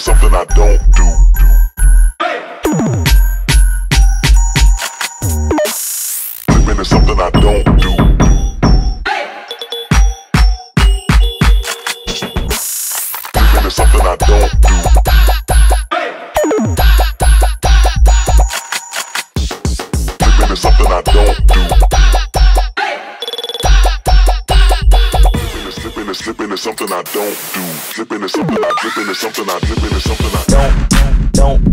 Something I don't do. something I don't do. Is something I don't do. Slipping is is something I don't do. Is something I slipping is something I something I don't don't.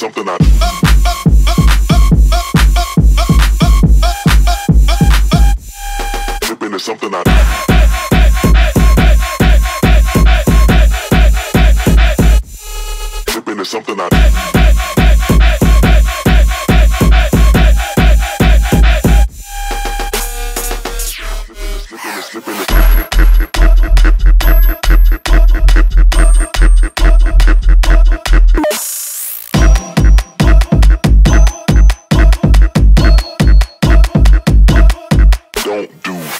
something I dip is something I dip is something I don't do